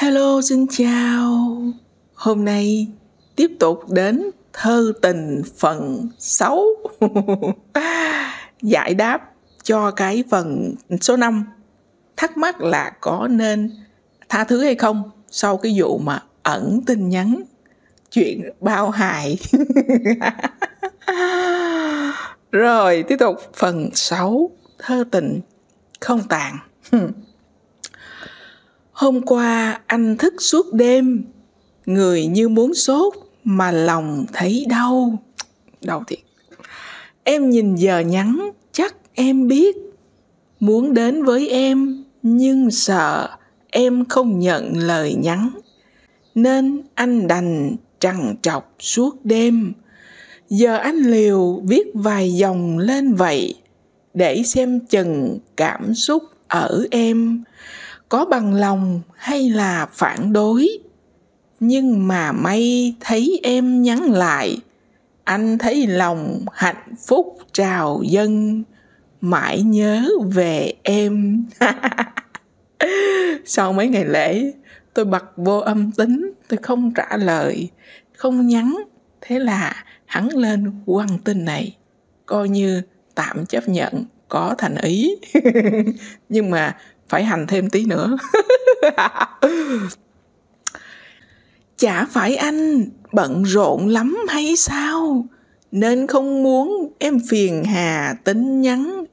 Hello, xin chào. Hôm nay tiếp tục đến thơ tình phần 6. Giải đáp cho cái phần số 5. Thắc mắc là có nên tha thứ hay không sau cái vụ mà ẩn tin nhắn chuyện bao hài. Rồi, tiếp tục phần 6. Thơ tình không tàn. Hôm qua anh thức suốt đêm, người như muốn sốt mà lòng thấy đau. Đau thiệt. Em nhìn giờ nhắn, chắc em biết. Muốn đến với em, nhưng sợ em không nhận lời nhắn. Nên anh đành trằn trọc suốt đêm. Giờ anh liều viết vài dòng lên vậy, để xem chừng cảm xúc ở em có bằng lòng hay là phản đối? Nhưng mà may thấy em nhắn lại, anh thấy lòng hạnh phúc trào dâng, mãi nhớ về em. Sau mấy ngày lễ, tôi bật vô âm tính, tôi không trả lời, không nhắn. Thế là hắn lên quăng tin này, coi như tạm chấp nhận, có thành ý. Nhưng mà phải hành thêm tí nữa. Chả phải anh, bận rộn lắm hay sao? Nên không muốn em phiền hà tin nhắn.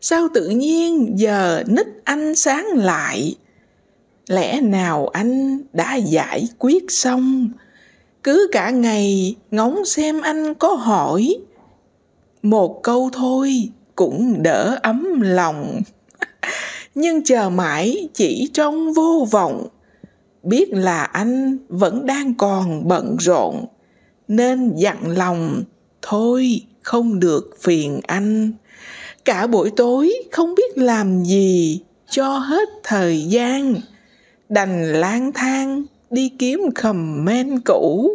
Sao tự nhiên giờ nít anh sáng lại? Lẽ nào anh đã giải quyết xong? Cứ cả ngày ngóng xem anh có hỏi. Một câu thôi cũng đỡ ấm lòng nhưng chờ mãi chỉ trong vô vọng. Biết là anh vẫn đang còn bận rộn. Nên dặn lòng, thôi, không được phiền anh. Cả buổi tối không biết làm gì, cho hết thời gian. Đành lang thang, đi kiếm khầm men cũ.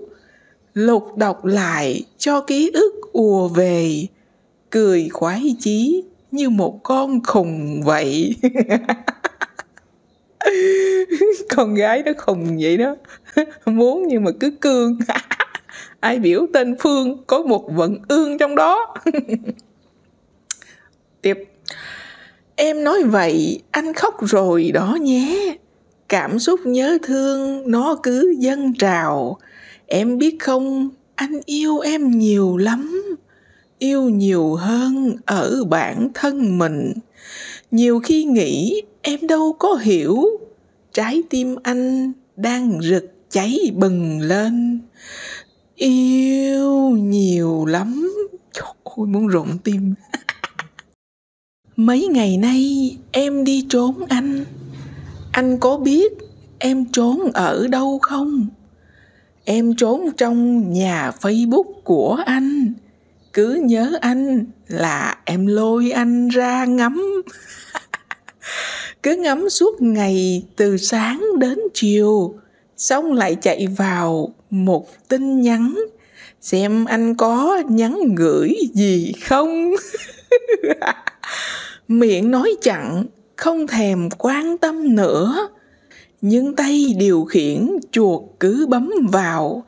Lục đọc lại cho ký ức ùa về. Cười khoái chí như một con khùng vậy. Con gái nó khùng vậy đó. Muốn nhưng mà cứ cương. Ai biểu tên phương có một vận ương trong đó. Tiếp. Em nói vậy, anh khóc rồi đó nhé. Cảm xúc nhớ thương, nó cứ dâng trào. Em biết không, anh yêu em nhiều lắm yêu nhiều hơn ở bản thân mình. Nhiều khi nghĩ, em đâu có hiểu. Trái tim anh đang rực cháy bừng lên. Yêu nhiều lắm. Ôi muốn rụng tim. Mấy ngày nay em đi trốn anh. Anh có biết em trốn ở đâu không? Em trốn trong nhà facebook của anh cứ nhớ anh là em lôi anh ra ngắm. Cứ ngắm suốt ngày từ sáng đến chiều, xong lại chạy vào một tin nhắn, xem anh có nhắn gửi gì không. Miệng nói chặn, không thèm quan tâm nữa nhưng tay điều khiển chuột cứ bấm vào.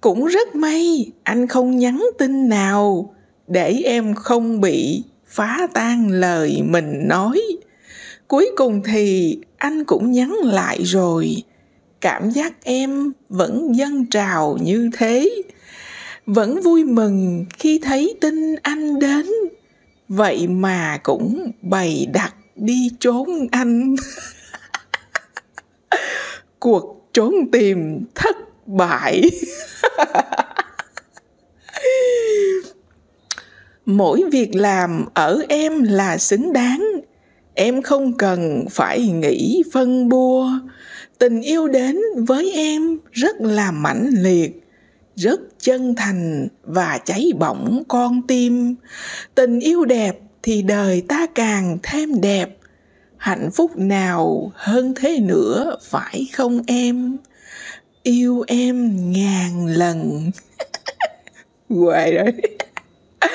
Cũng rất may, anh không nhắn tin nào để em không bị phá tan lời mình nói. Cuối cùng thì anh cũng nhắn lại rồi. Cảm giác em vẫn dâng trào như thế. Vẫn vui mừng khi thấy tin anh đến. Vậy mà cũng bày đặt đi trốn anh. cuộc trốn tìm thất bại. Mỗi việc làm ở em là xứng đáng. Em không cần phải nghĩ phân bua. Tình yêu đến với em rất là mãnh liệt, rất chân thành và cháy bỏng con tim. Tình yêu đẹp thì đời ta càng thêm đẹp hạnh phúc nào hơn thế nữa, phải không em? Yêu em ngàn lần. Hoài rồi.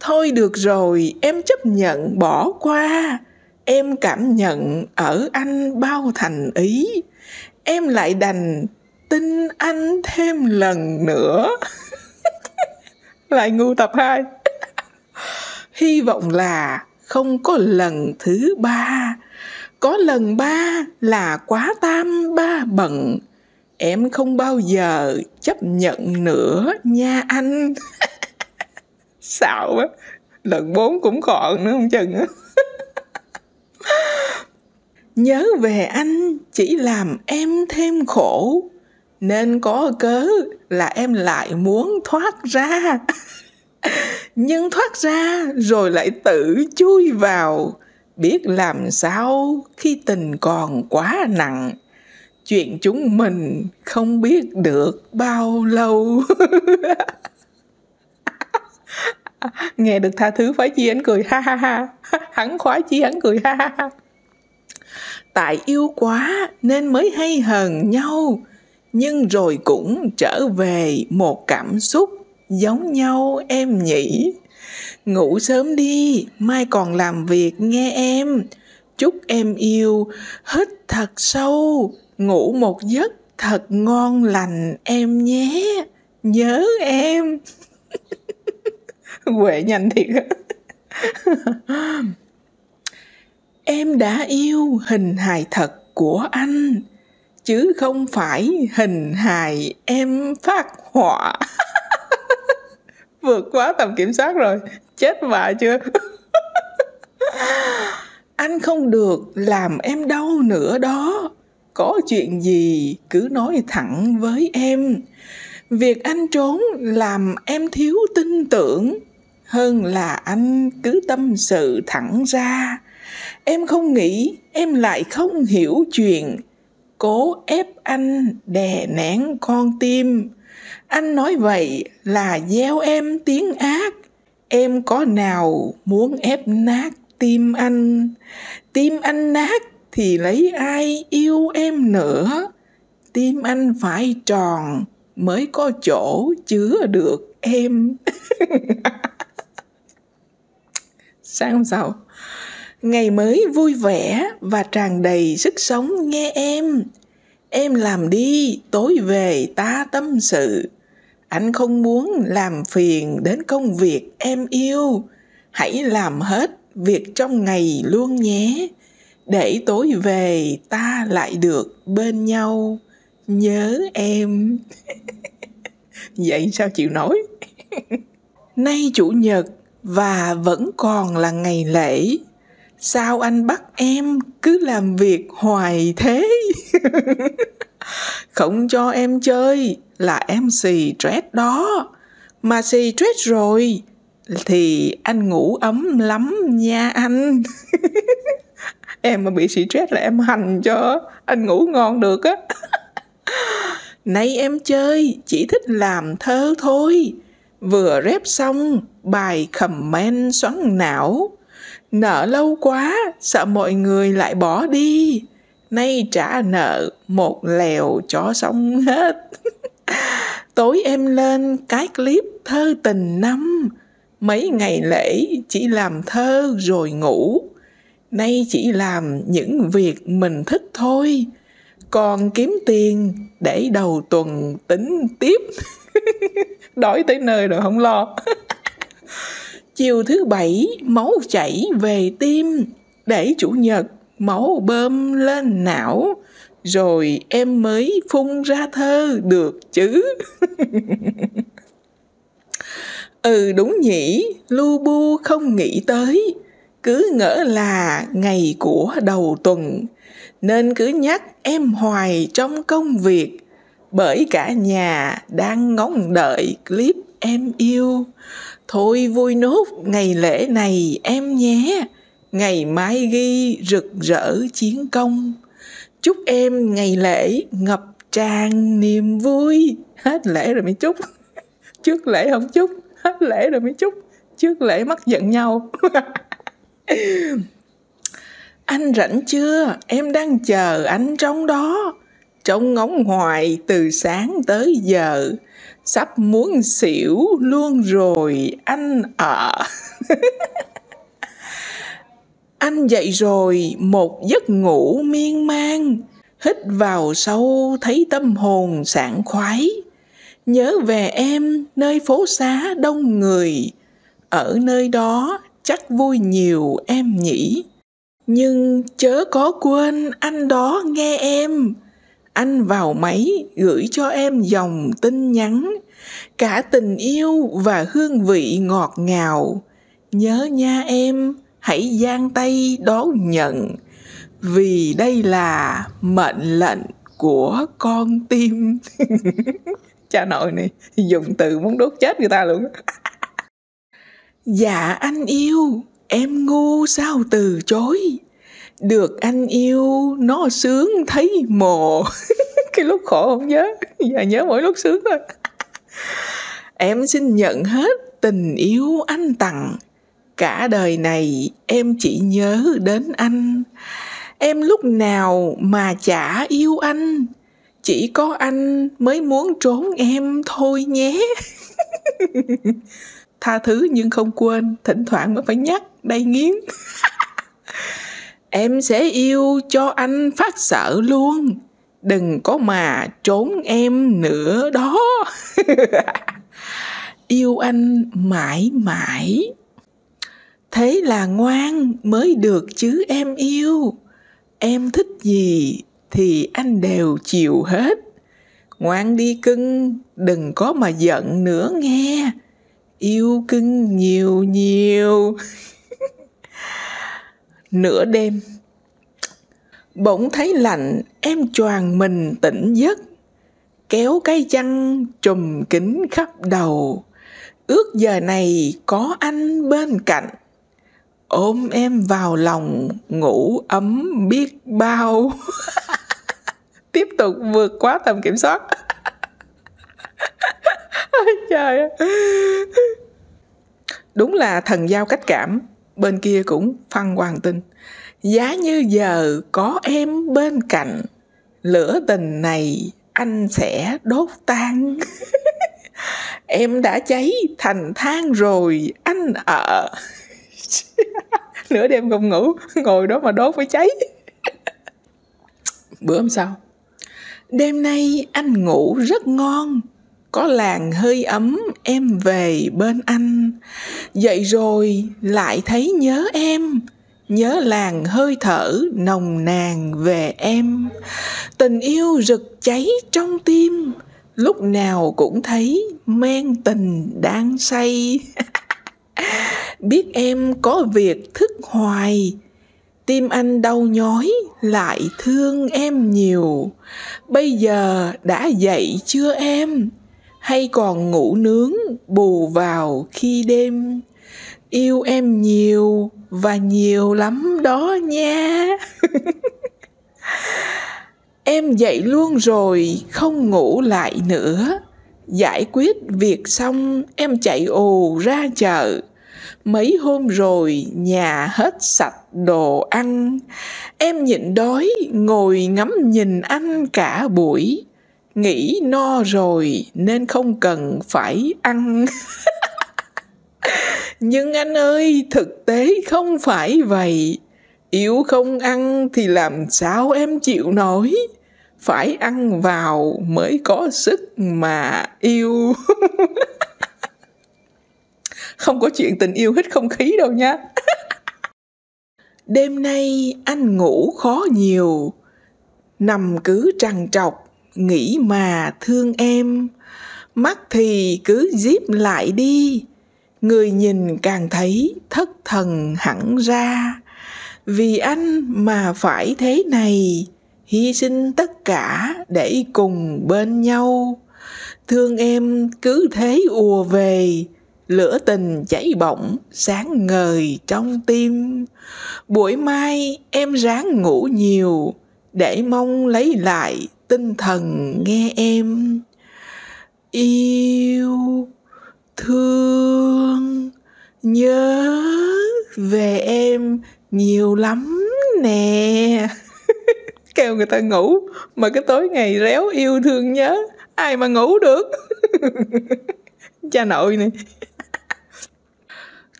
Thôi được rồi, em chấp nhận, bỏ qua. Em cảm nhận ở anh bao thành ý. Em lại đành tin anh thêm lần nữa. Lại ngu tập hai. hy vọng là không có lần thứ ba. Có lần ba là quá tam ba bận. Em không bao giờ chấp nhận nữa nha anh. Xạo quá. Lần bốn cũng còn nữa, không chừng á. Nhớ về anh, chỉ làm em thêm khổ. Nên có cớ là em lại muốn thoát ra. nhưng thoát ra rồi lại tự chui vào. Biết làm sao khi tình còn quá nặng. Chuyện chúng mình không biết được bao lâu. Nghe được tha thứ phái chi anh cười, ha ha ha. Hắn khoái chi hắn cười, ha ha ha. Tại yêu quá nên mới hay hờn nhau. Nhưng rồi cũng trở về một cảm xúc giống nhau, em nhỉ? Ngủ sớm đi, mai còn làm việc nghe em. Chúc em yêu, hít thật sâu. Ngủ một giấc thật ngon lành em nhé. Nhớ em. Quệ nhanh thiệt em đã yêu hình hài thật của anh, chứ không phải hình hài em phát họa. vượt quá tầm kiểm soát rồi. Chết vạ chưa? Anh không được làm em đau nữa đó. Có chuyện gì cứ nói thẳng với em. Việc anh trốn làm em thiếu tin tưởng. Hơn là anh cứ tâm sự thẳng ra. Em không nghĩ, em lại không hiểu chuyện. Cố ép anh đè nén con tim anh nói vậy là gieo em tiếng ác. Em có nào muốn ép nát tim anh? Tim anh nát thì lấy ai yêu em nữa? Tim anh phải tròn mới có chỗ chứa được em. Sáng hôm sau ngày mới vui vẻ và tràn đầy sức sống nghe em. Em làm đi, tối về ta tâm sự anh không muốn làm phiền đến công việc em yêu. Hãy làm hết việc trong ngày luôn nhé. Để tối về, ta lại được bên nhau. Nhớ em. Vậy sao chịu nổi? Nay chủ nhật và vẫn còn là ngày lễ. Sao anh bắt em cứ làm việc hoài thế? không cho em chơi là em xì stress đó. Mà xì stress rồi, thì anh ngủ ấm lắm nha anh. Em mà bị xì stress là em hành cho anh ngủ ngon được á. Nay em chơi, chỉ thích làm thơ thôi. Vừa rép xong, bài comment xoắn não. Nợ lâu quá, sợ mọi người lại bỏ đi nay trả nợ một lèo cho xong hết. Tối em lên cái clip thơ tình năm. Mấy ngày lễ chỉ làm thơ rồi ngủ. Nay chỉ làm những việc mình thích thôi. Còn kiếm tiền để đầu tuần tính tiếp. Đói tới nơi rồi không lo. Chiều thứ bảy, máu chảy về tim. Để chủ nhật máu bơm lên não, rồi em mới phun ra thơ được chứ. Ừ đúng nhỉ. Lu bu không nghĩ tới. Cứ ngỡ là ngày của đầu tuần, nên cứ nhắc em hoài trong công việc. Bởi cả nhà đang ngóng đợi clip em yêu. Thôi vui nốt ngày lễ này em nhé ngày mai ghi rực rỡ chiến công. Chúc em ngày lễ ngập tràn niềm vui. Hết lễ rồi mới chúc. Trước lễ không chúc. Hết lễ rồi mới chúc. Trước lễ mắc giận nhau. Anh rảnh chưa? Em đang chờ anh trong đó. Trông ngóng hoài từ sáng tới giờ. Sắp muốn xỉu luôn rồi. Anh ạ à. anh dậy rồi, một giấc ngủ miên man. Hít vào sâu, thấy tâm hồn sảng khoái. Nhớ về em, nơi phố xá đông người. Ở nơi đó, chắc vui nhiều em nhỉ. Nhưng chớ có quên anh đó nghe em. Anh vào máy, gửi cho em dòng tin nhắn. Cả tình yêu và hương vị ngọt ngào. Nhớ nha em hãy giang tay đón nhận, vì đây là mệnh lệnh của con tim. Cha nội này, dùng từ muốn đốt chết người ta luôn dạ anh yêu, em ngu sao từ chối? Được anh yêu, nó sướng thấy mồ. Cái lúc khổ không nhớ dạ nhớ mỗi lúc sướng thôi. Em xin nhận hết tình yêu anh tặng cả đời này em chỉ nhớ đến anh. Em lúc nào mà chả yêu anh, chỉ có anh mới muốn trốn em thôi nhé. Tha thứ nhưng không quên, thỉnh thoảng mới phải nhắc, đầy nghiến. Em sẽ yêu cho anh phát sợ luôn, đừng có mà trốn em nữa đó. Yêu anh mãi mãi thế là ngoan mới được chứ em yêu. Em thích gì thì anh đều chịu hết. Ngoan đi cưng, đừng có mà giận nữa nghe. Yêu cưng nhiều nhiều. Nửa đêm, bỗng thấy lạnh, em choàng mình tỉnh giấc. Kéo cái chăn trùm kín khắp đầu. Ước giờ này có anh bên cạnh ôm em vào lòng, ngủ ấm biết bao. Tiếp tục vượt quá tầm kiểm soát. Trời ơi đúng là thần giao cách cảm, bên kia cũng phân hoàng tinh. Giá như giờ có em bên cạnh, lửa tình này anh sẽ đốt tan. Em đã cháy thành than rồi, anh ở. nửa đêm không ngủ, ngồi đó mà đốt phải cháy. Bữa hôm sau, đêm nay anh ngủ rất ngon, có làng hơi ấm, em về bên anh. Dậy rồi lại thấy nhớ em, nhớ làng hơi thở nồng nàn về em. Tình yêu rực cháy trong tim, lúc nào cũng thấy men tình đang say. biết em có việc thức hoài. Tim anh đau nhói, lại thương em nhiều. Bây giờ đã dậy chưa em? Hay còn ngủ nướng, bù vào khi đêm? Yêu em nhiều và nhiều lắm đó nha. Em dậy luôn rồi, không ngủ lại nữa. Giải quyết việc xong, em chạy ồ ra chợ mấy hôm rồi nhà hết sạch đồ ăn. Em nhịn đói, ngồi ngắm nhìn anh cả buổi. Nghĩ no rồi, nên không cần phải ăn. Nhưng anh ơi, thực tế không phải vậy. Yếu không ăn thì làm sao em chịu nổi? Phải ăn vào mới có sức mà yêu. không có chuyện tình yêu hít không khí đâu nha. Đêm nay anh ngủ khó nhiều. Nằm cứ trằn trọc, nghĩ mà thương em. Mắt thì cứ díp lại đi. Người nhìn càng thấy thất thần hẳn ra. Vì anh mà phải thế này, hy sinh tất cả để cùng bên nhau. Thương em cứ thế ùa về lửa tình cháy bỏng sáng ngời trong tim. Buổi mai em ráng ngủ nhiều, để mong lấy lại tinh thần nghe em. Yêu, thương, nhớ về em nhiều lắm nè. Kêu người ta ngủ, mà cái tối ngày réo yêu thương nhớ, ai mà ngủ được? Cha nội này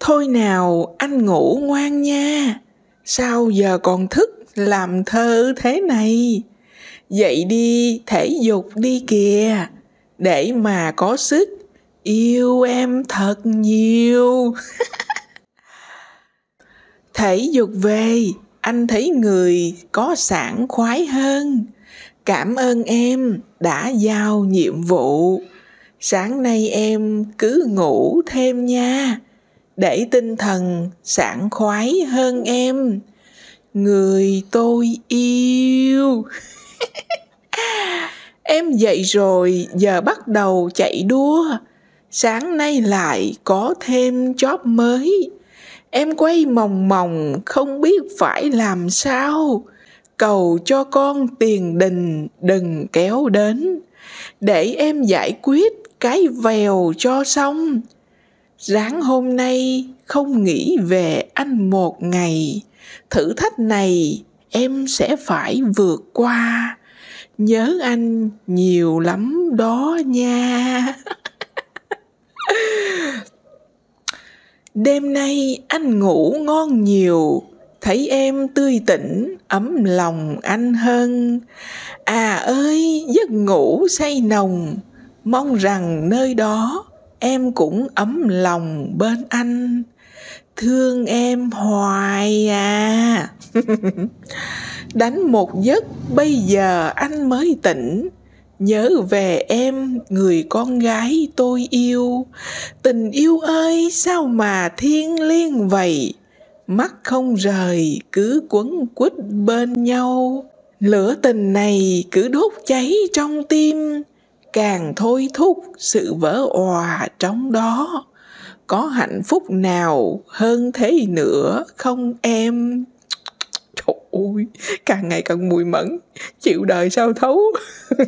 thôi nào, anh ngủ ngoan nha. Sao giờ còn thức làm thơ thế này? Dậy đi, thể dục đi kìa. Để mà có sức, yêu em thật nhiều. Thể dục về, anh thấy người có sảng khoái hơn. Cảm ơn em đã giao nhiệm vụ. Sáng nay em cứ ngủ thêm nha để tinh thần sảng khoái hơn em. Người tôi yêu. Em dậy rồi, giờ bắt đầu chạy đua. Sáng nay lại có thêm job mới. Em quay mòng mòng, không biết phải làm sao. Cầu cho con tiền đình, đừng kéo đến. Để em giải quyết cái vèo cho xong ráng hôm nay không nghĩ về anh một ngày. Thử thách này em sẽ phải vượt qua. Nhớ anh nhiều lắm đó nha. Đêm nay anh ngủ ngon nhiều. Thấy em tươi tỉnh, ấm lòng anh hơn. À ơi, giấc ngủ say nồng. Mong rằng nơi đó em cũng ấm lòng bên anh. Thương em hoài à. Đánh một giấc, bây giờ anh mới tỉnh. Nhớ về em, người con gái tôi yêu. Tình yêu ơi, sao mà thiên liêng vậy? Mắt không rời, cứ quấn quýt bên nhau. Lửa tình này cứ đốt cháy trong tim càng thôi thúc sự vỡ òa trong đó. Có hạnh phúc nào hơn thế nữa không em? Trời ơi, càng ngày càng mùi mẫn, chịu đời sao thấu?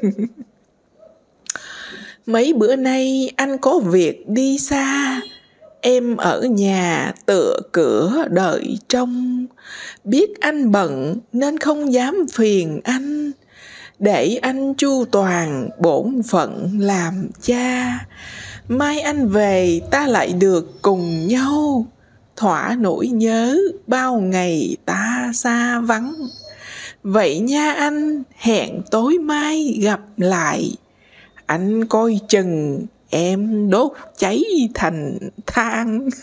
Mấy bữa nay anh có việc đi xa, em ở nhà tựa cửa đợi trông. Biết anh bận nên không dám phiền anh để anh chu toàn bổn phận làm cha. Mai anh về, ta lại được cùng nhau. Thỏa nỗi nhớ, bao ngày ta xa vắng. Vậy nha anh, hẹn tối mai gặp lại. Anh coi chừng, em đốt cháy thành than.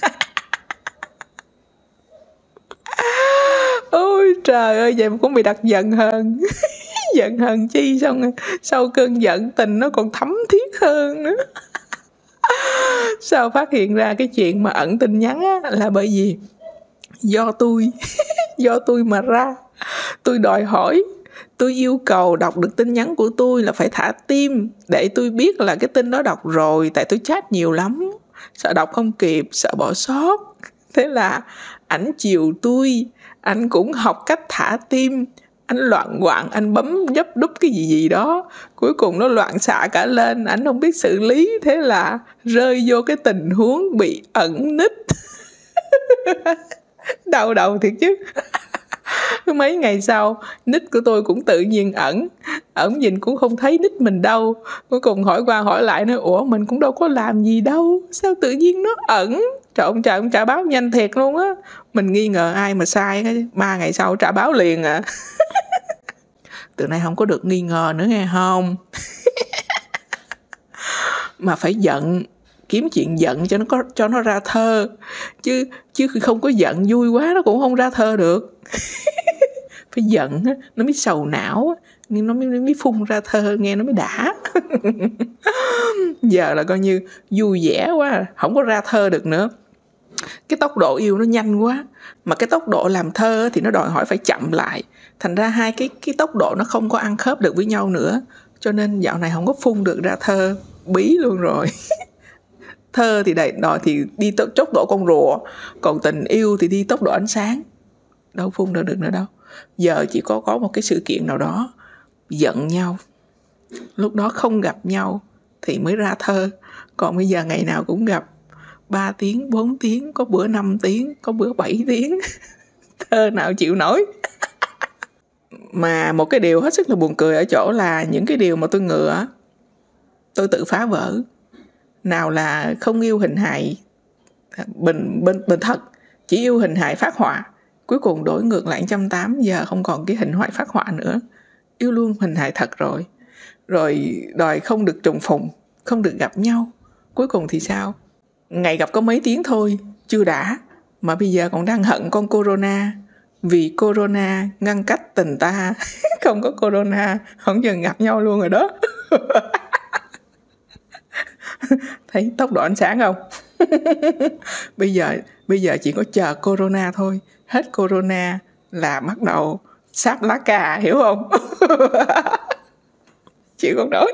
Ôi trời ơi, vậy mà cũng bị đặt giận hơn giận hờn chi xong sau cơn giận tình nó còn thấm thiết hơn nữa. Sao phát hiện ra cái chuyện mà ẩn tin nhắn á, là bởi vì do tôi do tôi mà ra. Tôi đòi hỏi tôi yêu cầu đọc được tin nhắn của tôi là phải thả tim để tôi biết là cái tin đó đọc rồi tại tôi chat nhiều lắm. Sợ đọc không kịp sợ bỏ sót. Thế là ảnh chiều tôi anh cũng học cách thả tim anh loạn quạng anh bấm dấp đúp cái gì gì đó. Cuối cùng nó loạn xạ cả lên anh không biết xử lý. Thế là rơi vô cái tình huống bị ẩn nít. Đau đầu thiệt chứ. Mấy ngày sau, nít của tôi cũng tự nhiên ẩn. Ẩn nhìn cũng không thấy nít mình đâu. Cuối cùng hỏi qua hỏi lại nói, ủa, mình cũng đâu có làm gì đâu. Sao tự nhiên nó ẩn? Trời, ông trời, ông trả báo nhanh thiệt luôn á. Mình nghi ngờ ai mà sai cái ba ngày sau trả báo liền à. từ nay không có được nghi ngờ nữa nghe không? Mà phải giận kiếm chuyện giận cho nó có cho nó ra thơ. Chứ chứ không có giận vui quá nó cũng không ra thơ được. Phải giận nó mới sầu não nhưng nó mới, nó mới phun ra thơ nghe nó mới đã. Giờ là coi như vui vẻ quá không có ra thơ được nữa. Cái tốc độ yêu nó nhanh quá. Mà cái tốc độ làm thơ thì nó đòi hỏi phải chậm lại thành ra hai cái cái tốc độ nó không có ăn khớp được với nhau nữa. Cho nên dạo này không có phun được ra thơ bí luôn rồi. Thơ thì đầy đòi thì đi tốc độ con rùa còn tình yêu thì đi tốc độ ánh sáng. Đâu phun được được nữa đâu. Giờ chỉ có có một cái sự kiện nào đó giận nhau. Lúc đó không gặp nhau thì mới ra thơ. Còn bây giờ ngày nào cũng gặp. 3 tiếng, 4 tiếng, có bữa 5 tiếng, có bữa 7 tiếng. Thơ nào chịu nổi. mà một cái điều hết sức là buồn cười ở chỗ là những cái điều mà tôi ngựa, tôi tự phá vỡ. Nào là không yêu hình hài à, bình bình bình thật, chỉ yêu hình hài phát họa, cuối cùng đổi ngược lại trăm tám, giờ không còn cái hình hoại phát họa nữa. Yêu luôn hình hại thật rồi. Rồi đòi không được trùng phùng, không được gặp nhau, cuối cùng thì sao? Ngày gặp có mấy tiếng thôi, chưa đã, mà bây giờ còn đang hận con corona vì corona ngăn cách tình ta. Không có corona, không chừng gặp nhau luôn rồi đó. Thấy tốc độ ánh sáng không? Bây giờ bây giờ chỉ có chờ corona thôi. Hết corona là bắt đầu sáp lá cà, hiểu không? Chịu không nổi.